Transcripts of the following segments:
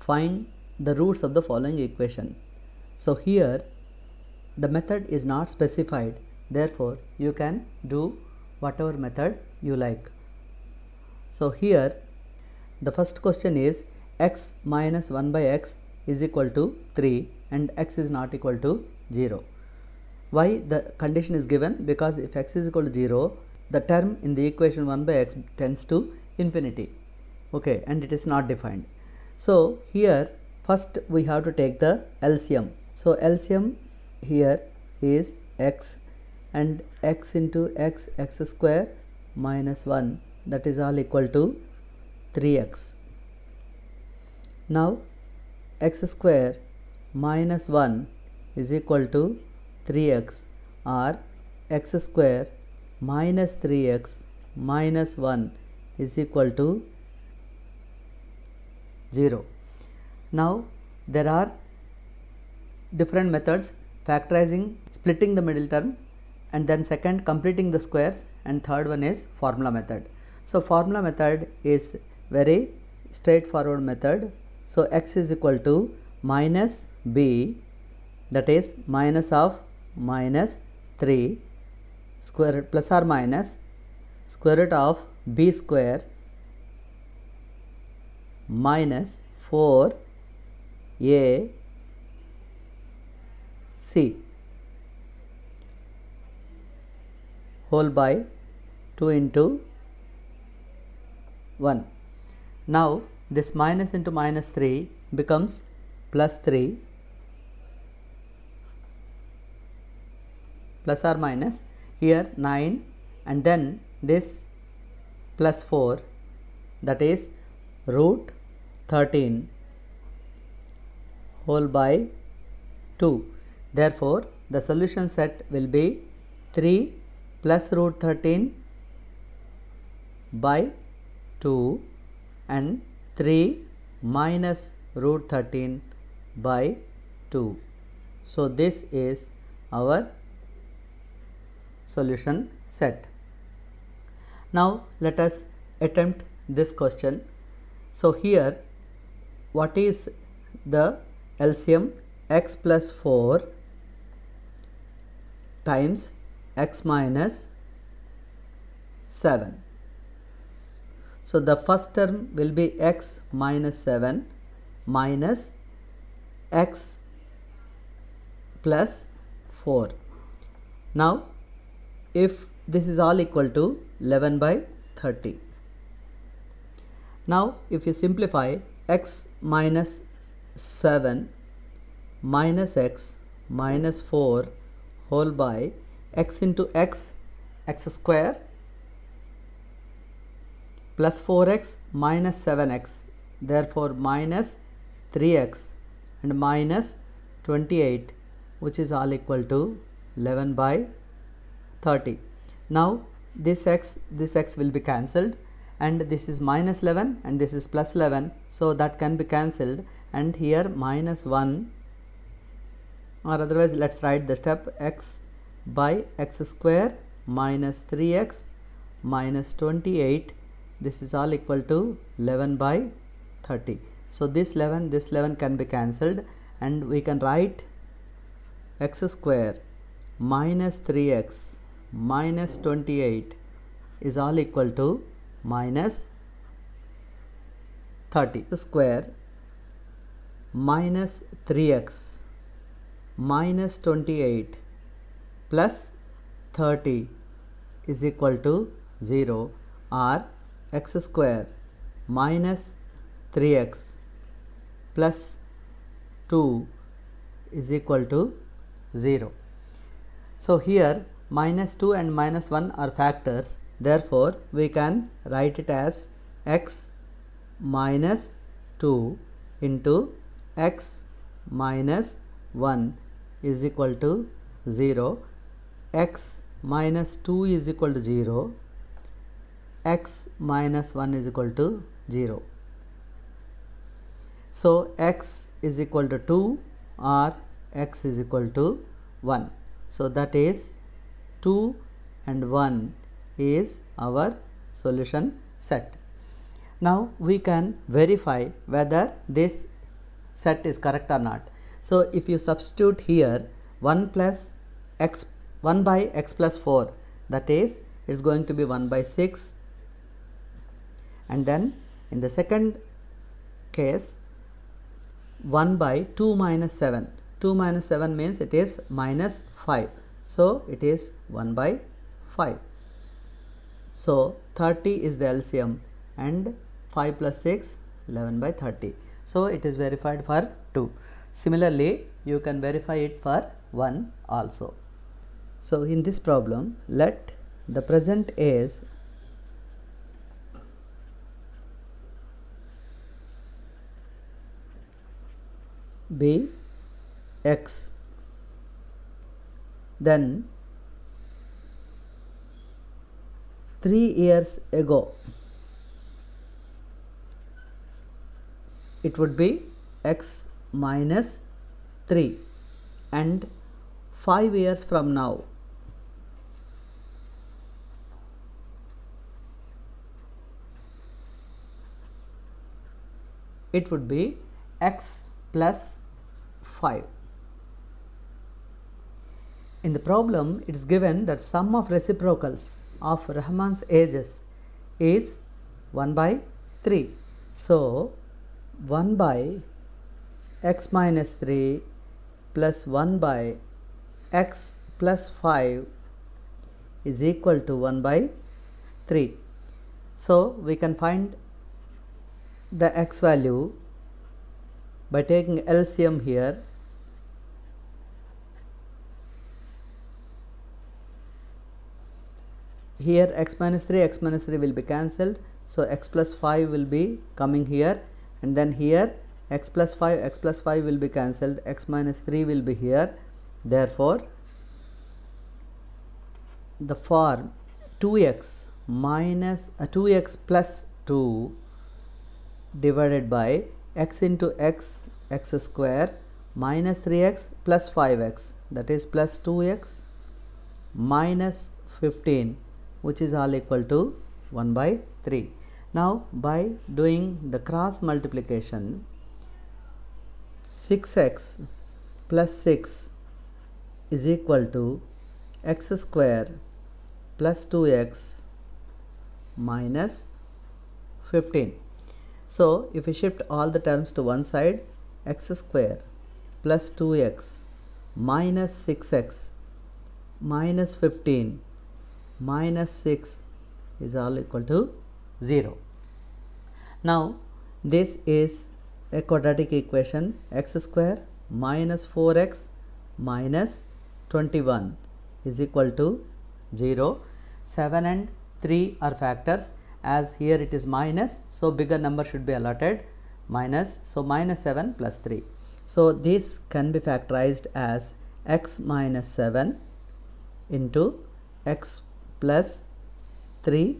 find the roots of the following equation. So here the method is not specified therefore you can do whatever method you like. So here the first question is x minus 1 by x is equal to 3 and x is not equal to 0. Why the condition is given? Because if x is equal to 0 the term in the equation 1 by x tends to infinity okay and it is not defined. So here first we have to take the LCM. So LCM here is x and x into x x square minus 1 that is all equal to 3x. Now x square minus 1 is equal to 3x or x square minus 3x minus 1 is equal to 0. Now there are different methods factorizing splitting the middle term and then second completing the squares and third one is formula method. So formula method is very straightforward method. So x is equal to minus b that is minus of minus 3 square plus or minus square root of b square minus 4 a c whole by 2 into 1. Now this minus into minus 3 becomes plus 3 plus or minus here 9 and then this plus 4 that is root 13 whole by 2. Therefore, the solution set will be 3 plus root 13 by 2 and 3 minus root 13 by 2. So, this is our solution set. Now, let us attempt this question. So, here what is the LCM x plus 4 times x minus 7. So, the first term will be x minus 7 minus x plus 4. Now, if this is all equal to 11 by 30. Now, if you simplify x minus 7 minus x minus 4 whole by x into x x square plus 4x minus 7x therefore minus 3x and minus 28 which is all equal to 11 by 30. Now this x this x will be cancelled and this is minus 11 and this is plus 11 so that can be cancelled and here minus 1 or otherwise let us write the step x by x square minus 3x minus 28 this is all equal to 11 by 30. So, this 11 this 11 can be cancelled and we can write x square minus 3x minus 28 is all equal to minus 30 square minus 3x minus 28 plus 30 is equal to 0 or x square minus 3x plus 2 is equal to 0. So, here minus 2 and minus 1 are factors therefore, we can write it as x minus 2 into x minus 1 is equal to 0 x minus 2 is equal to 0 x minus 1 is equal to 0. So, x is equal to 2 or x is equal to 1. So, that is 2 and 1 is our solution set. Now, we can verify whether this set is correct or not. So if you substitute here 1 plus x 1 by x plus 4 that is is going to be 1 by 6 and then in the second case 1 by 2 minus 7 2 minus 7 means it is minus 5 so it is 1 by 5 so 30 is the LCM and 5 plus 6 11 by 30 so it is verified for 2 similarly you can verify it for 1 also. So in this problem let the present is be x. Then 3 years ago it would be x minus 3 and 5 years from now it would be x plus 5. In the problem, it is given that sum of reciprocals of Rehman's ages is 1 by 3. So, 1 by x minus 3 plus 1 by x plus 5 is equal to 1 by 3. So, we can find the x value by taking LCM here here x minus 3 x minus 3 will be cancelled. So x plus 5 will be coming here. And then here x plus 5 x plus 5 will be cancelled. X minus 3 will be here. Therefore the form 2x minus uh, 2x plus 2 divided by x into x x square minus 3x plus 5x that is plus 2x minus 15 which is all equal to 1 by 3. Now by doing the cross multiplication 6x plus 6 is equal to x square plus 2x minus 15 so, if we shift all the terms to one side, x square plus 2x minus 6x minus 15 minus 6 is all equal to 0. Now, this is a quadratic equation x square minus 4x minus 21 is equal to 0. 7 and 3 are factors as here it is minus so bigger number should be allotted minus so minus 7 plus 3 so this can be factorized as x minus 7 into x plus 3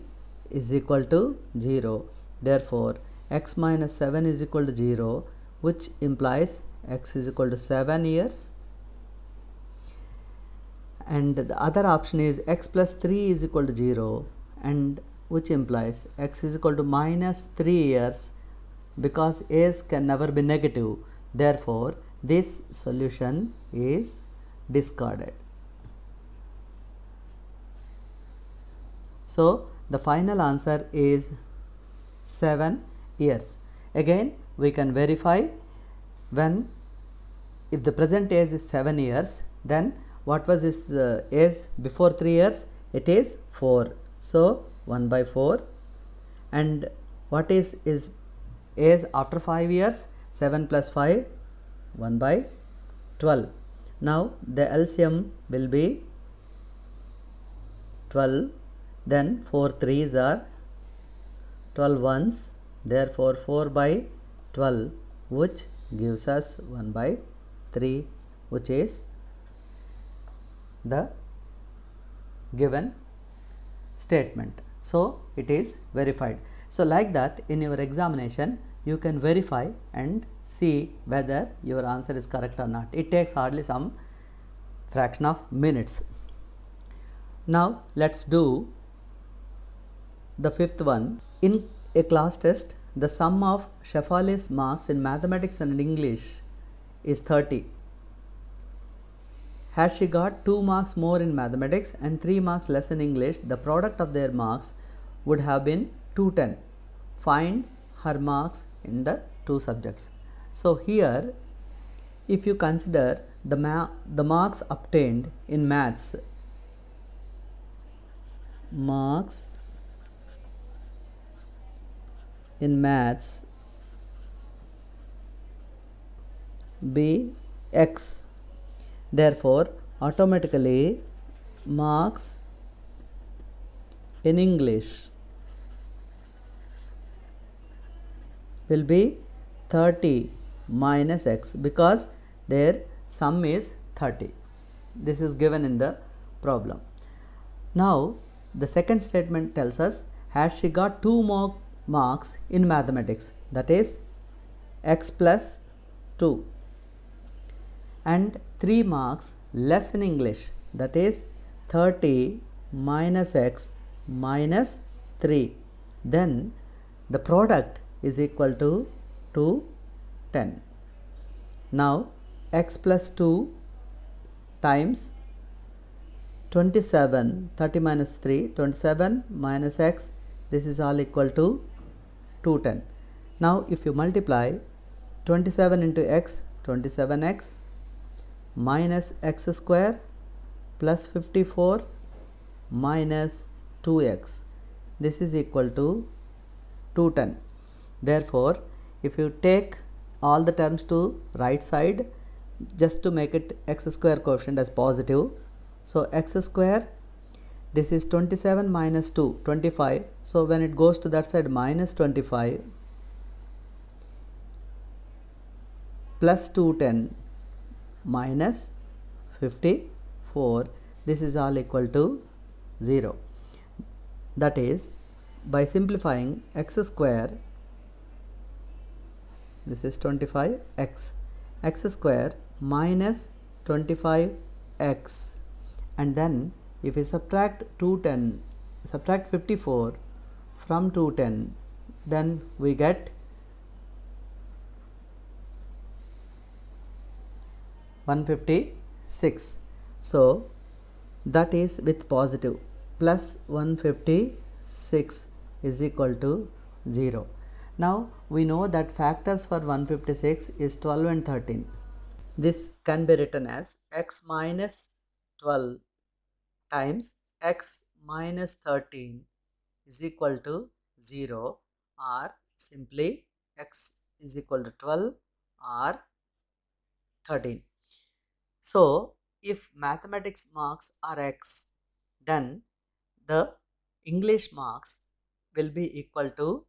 is equal to 0 therefore x minus 7 is equal to 0 which implies x is equal to 7 years. And the other option is x plus 3 is equal to 0 and which implies x is equal to minus 3 years because a's can never be negative. Therefore this solution is discarded. So the final answer is 7 years. Again we can verify when if the present age is 7 years then what was this uh, age before 3 years it is 4. So 1 by 4 and what is is age after 5 years 7 plus 5 1 by 12 now the LCM will be 12 then 4 3s are 12 ones therefore 4 by 12 which gives us 1 by 3 which is the given statement. So it is verified. So like that in your examination you can verify and see whether your answer is correct or not. It takes hardly some fraction of minutes. Now let's do the fifth one in a class test the sum of Shefali's marks in mathematics and in English is 30. Had she got 2 marks more in mathematics and 3 marks less in English, the product of their marks would have been 210. Find her marks in the two subjects. So, here if you consider the, ma the marks obtained in maths, marks in maths be x. Therefore automatically marks in english will be 30 minus x because their sum is 30 this is given in the problem. Now the second statement tells us has she got two more marks in mathematics. That is x plus 2 and 3 marks less in English. That is 30 minus x minus 3 then the product is equal to 210. Now x plus 2 times 27 30 minus 3 27 minus x. This is all equal to 210. Now if you multiply 27 into x 27x minus x square plus 54 minus 2x this is equal to 210 therefore if you take all the terms to right side just to make it x square coefficient as positive so x square this is 27 minus 2 25 so when it goes to that side minus 25 plus 210 minus 54 this is all equal to 0 that is by simplifying x square this is 25x x. square minus 25x and then if we subtract 210 subtract 54 from 210 then we get 156 so that is with positive. Plus 156 is equal to 0 now we know that factors for 156 is 12 and 13 this can be written as x minus 12 times x minus 13 is equal to 0 or simply x is equal to 12 or 13 so, if mathematics marks are x, then the English marks will be equal to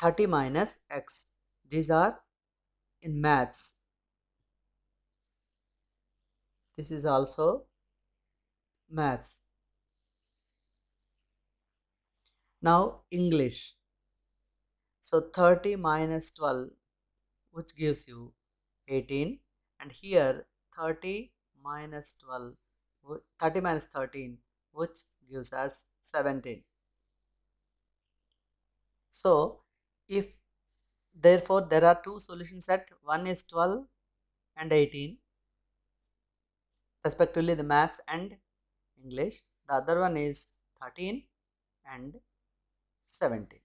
30 minus x. These are in maths. This is also maths. Now, English. So, 30 minus 12 which gives you 18 and here 30 minus 12 30 minus 13 which gives us 17 so if therefore there are two solution set one is 12 and 18 respectively the maths and english the other one is 13 and 17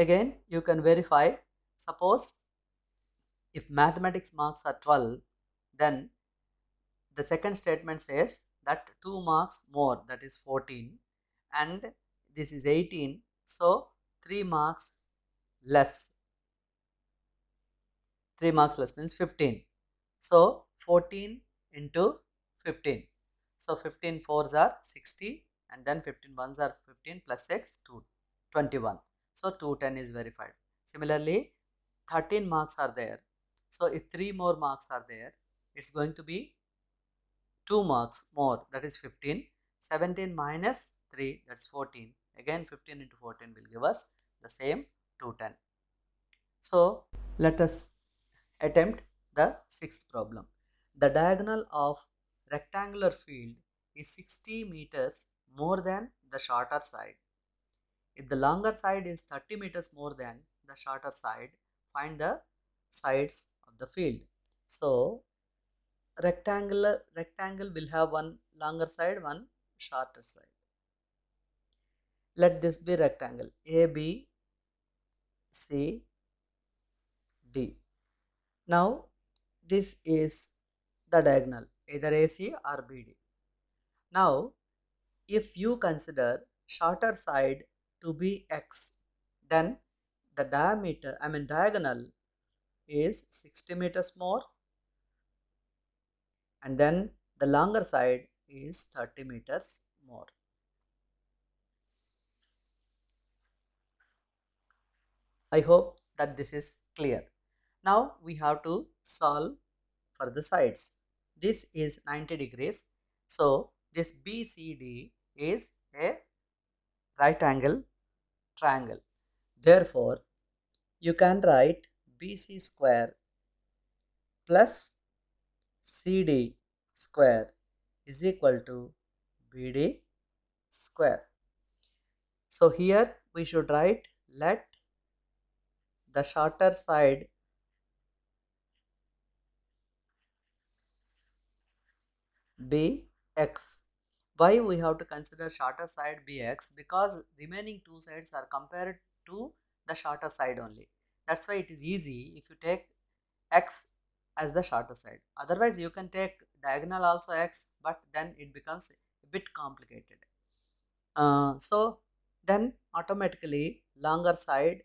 Again you can verify. Suppose if mathematics marks are 12 then the second statement says that 2 marks more that is 14 and this is 18 so 3 marks less. 3 marks less means 15 so 14 into 15 so 15 fours are 60 and then 15 ones are 15 plus 6 2 21 so 210 is verified. Similarly, 13 marks are there. So if 3 more marks are there, it's going to be 2 marks more that is 15. 17 minus 3 that's 14. Again 15 into 14 will give us the same 210. So let us attempt the sixth problem. The diagonal of rectangular field is 60 meters more than the shorter side. If the longer side is 30 meters more than the shorter side, find the sides of the field. So, rectangular rectangle will have one longer side, one shorter side. Let this be rectangle A, B, C, D. Now, this is the diagonal either AC or BD. Now, if you consider shorter side to be x, then the diameter, I mean diagonal is 60 meters more and then the longer side is 30 meters more. I hope that this is clear. Now we have to solve for the sides. This is 90 degrees. So this BCD is a right angle triangle. Therefore, you can write BC square plus CD square is equal to BD square. So here we should write let the shorter side be x. Why we have to consider shorter side bx? Because remaining two sides are compared to the shorter side only. That's why it is easy if you take x as the shorter side. Otherwise, you can take diagonal also x, but then it becomes a bit complicated. Uh, so, then automatically longer side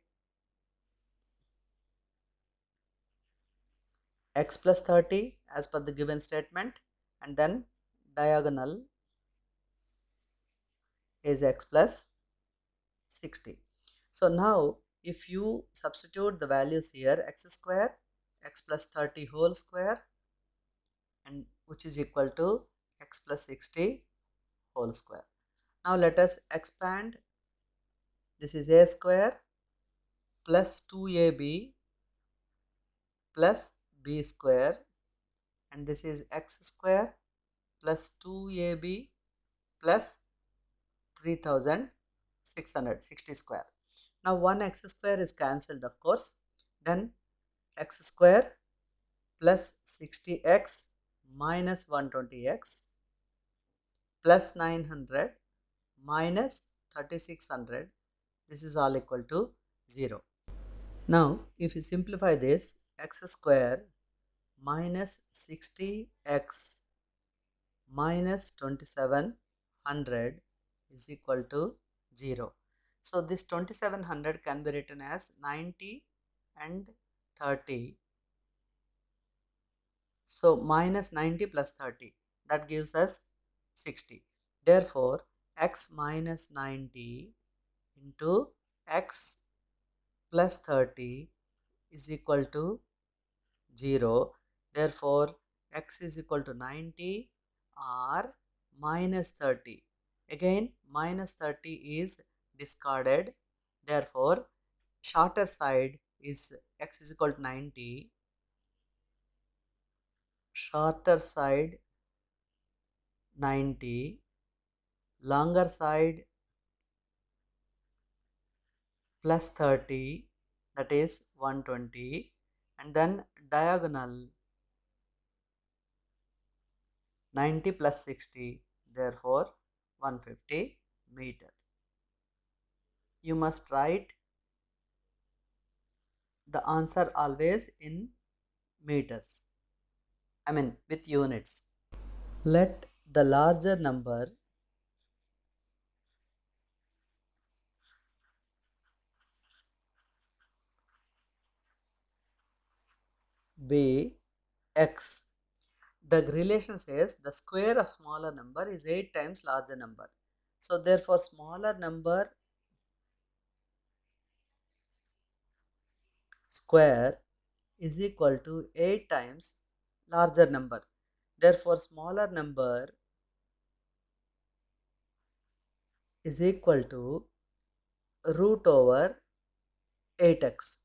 x plus 30 as per the given statement and then diagonal is x plus 60. So now if you substitute the values here x square x plus 30 whole square and which is equal to x plus 60 whole square. Now let us expand this is a square plus 2ab plus b square and this is x square plus 2ab plus 3660 square. Now 1 x square is cancelled of course then x square plus 60x minus 120x plus 900 minus 3600 this is all equal to 0. Now if you simplify this x square minus 60x minus 2700 is equal to 0. So this 2700 can be written as 90 and 30. So minus 90 plus 30 that gives us 60. Therefore x minus 90 into x plus 30 is equal to 0. Therefore x is equal to 90 or minus 30. Again minus 30 is discarded. Therefore shorter side is x is equal to 90 shorter side 90 longer side plus 30 that is 120 and then diagonal 90 plus 60 therefore 150 meter you must write the answer always in meters. I mean with units. Let the larger number be x. The relation says the square of smaller number is 8 times larger number. So therefore smaller number square is equal to 8 times larger number. Therefore, smaller number is equal to root over 8x.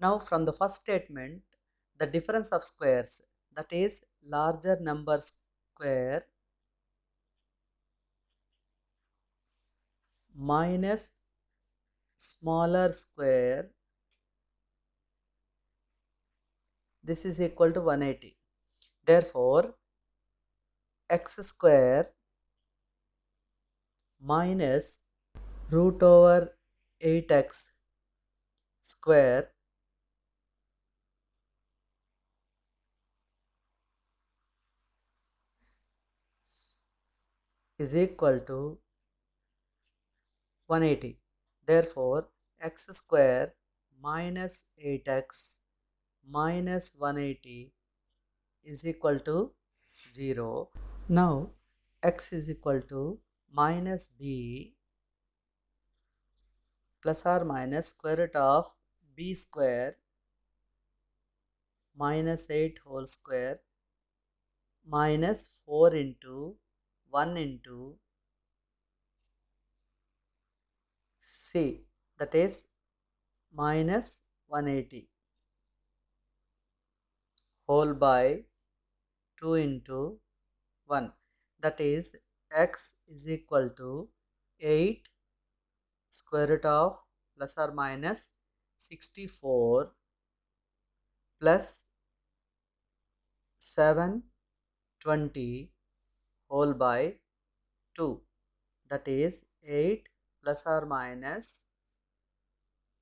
Now, from the first statement, the difference of squares that is larger number square minus smaller square. This is equal to 180 therefore x square minus root over 8x square is equal to 180 therefore x square minus 8x minus 180 is equal to 0 now x is equal to minus b plus or minus square root of b square minus 8 whole square minus 4 into 1 into c that is minus 180 whole by 2 into 1 that is x is equal to 8 square root of plus or minus 64 plus 720 whole by 2 that is 8 plus or minus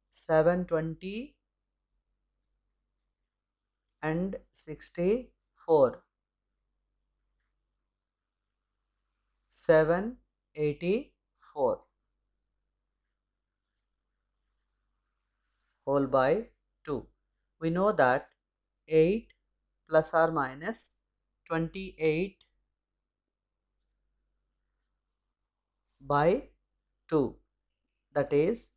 720 and 64 784 whole by 2 we know that 8 plus or minus 28 by 2 that is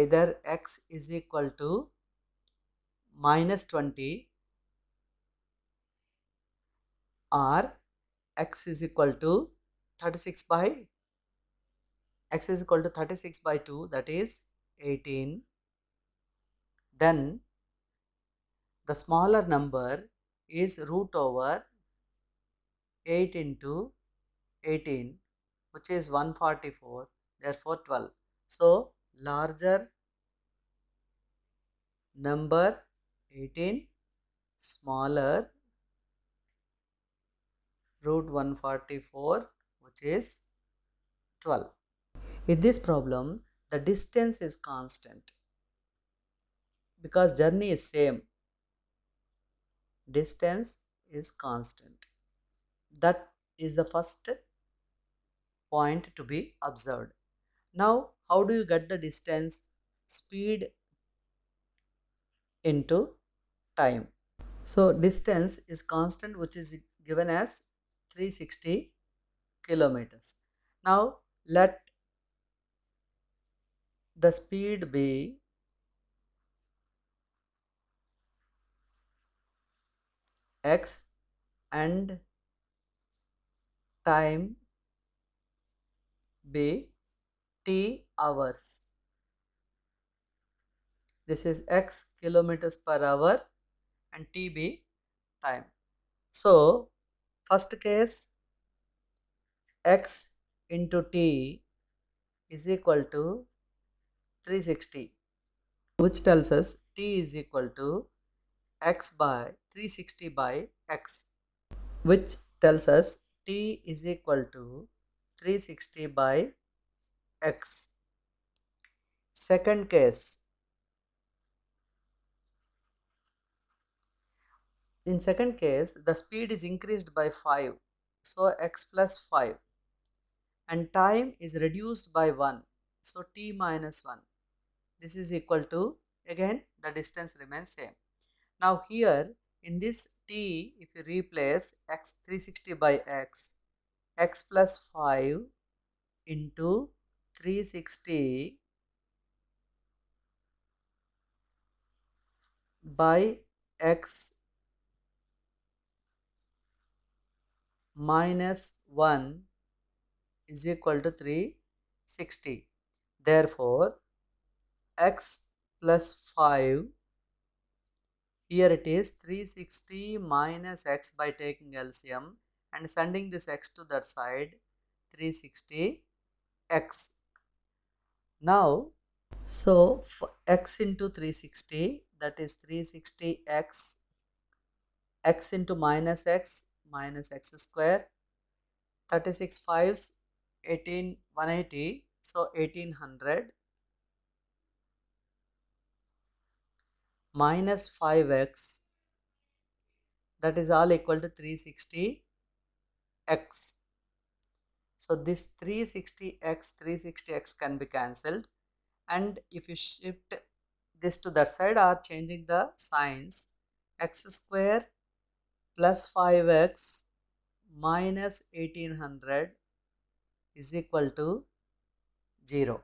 either x is equal to minus 20 or x is equal to 36 by x is equal to 36 by 2 that is 18 then the smaller number is root over 8 into 18 which is 144 therefore 12 so larger number 18 smaller root 144 which is 12 in this problem the distance is constant because journey is same. Distance is constant. That is the first point to be observed. Now how do you get the distance speed into time? So distance is constant which is given as 360 kilometers. Now let the speed be x and time be t hours. This is x kilometers per hour and t be time. So, first case x into t is equal to 360 which tells us t is equal to x by 360 by x which tells us t is equal to 360 by x. Second case. In second case the speed is increased by 5 so x plus 5 and time is reduced by 1 so t minus 1 this is equal to again the distance remains same. Now here in this t if you replace x 360 by x x plus 5 into 360 by x minus 1 is equal to 360. Therefore, x plus 5 here it is 360 minus x by taking LCM and sending this x to that side 360 x. Now, so x into 360 that is 360x x into minus x minus x square 36 5s 18 180 so 1800 minus 5x that is all equal to 360 x so this 360x 360x can be cancelled and if you shift this to that side or changing the signs x square plus 5x minus 1800 is equal to 0.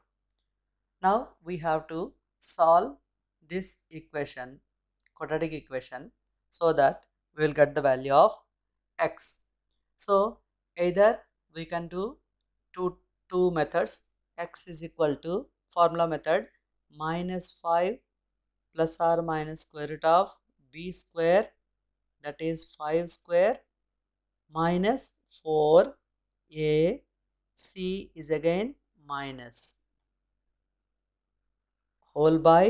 Now we have to solve this equation, quadratic equation so that we will get the value of x. So either we can do two, two methods x is equal to formula method minus 5 plus or minus square root of b square that is 5 square minus 4 a c is again minus whole by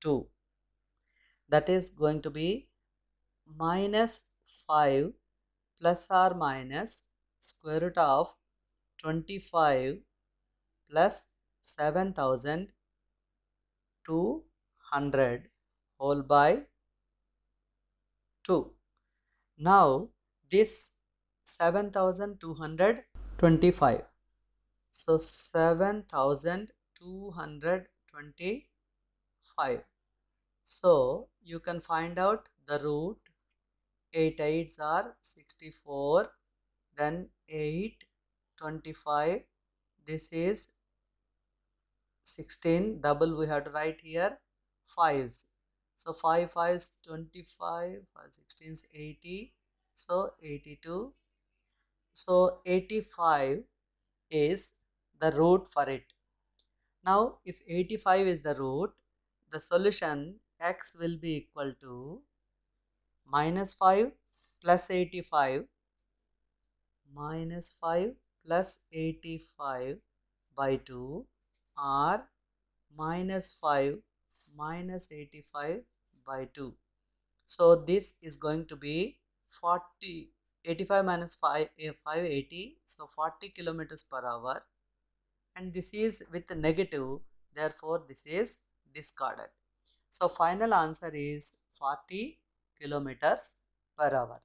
2 that is going to be minus 5 plus or minus square root of 25 plus 7200 whole by 2. Now this 7225. So 7225. So you can find out the root 8 8s are 64 then 8 25 this is 16 double we have to write here 5s so 5 5 is 25 5 16 is 80 so 82 so 85 is the root for it. Now if 85 is the root the solution x will be equal to minus 5 plus 85 minus 5 plus 85 by 2 or minus 5 minus 85 by 2. So this is going to be 40 85 minus 5 eh, 580 so 40 kilometers per hour and this is with negative therefore this is discarded. So final answer is 40 kilometres per hour.